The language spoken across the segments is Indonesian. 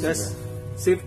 Just sit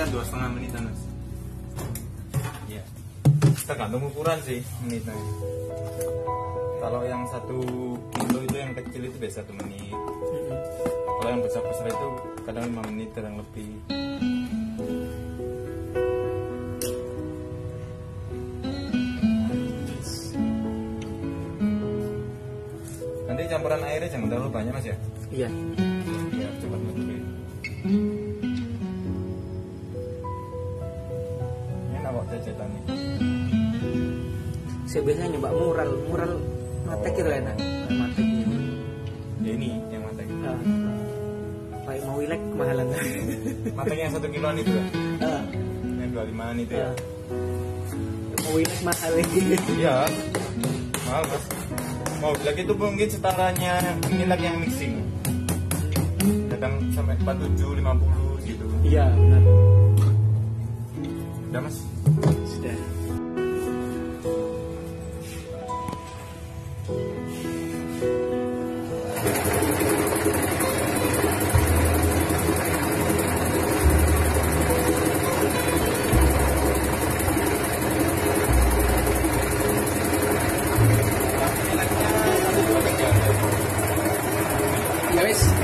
sekitar dua setengah menitan mas. Iya. Tergantung ukuran sih menitnya. Kalau yang satu kilo itu yang kecil itu biasa satu menit. Kalau yang besar besar itu kadang lima menit kadang lebih. Nanti campuran airnya jangan terlalu banyak mas ya. Iya. Biar cepat menyusui. Enak nih. Saya biasanya nyoba mural, mural matek itu enak. Matek ini. Ya ini yang matang. Ah. Baik mau wilek kemahalan. Matang yang satu kiloan itu kan? Ah. Yang dua limaan itu ya? Ah. Mau wilek mahal lagi. Iya. Mahal mas. Mau bilang itu mungkin setaranya nilai yang mixing. Kadang sampai 47, 50 guys.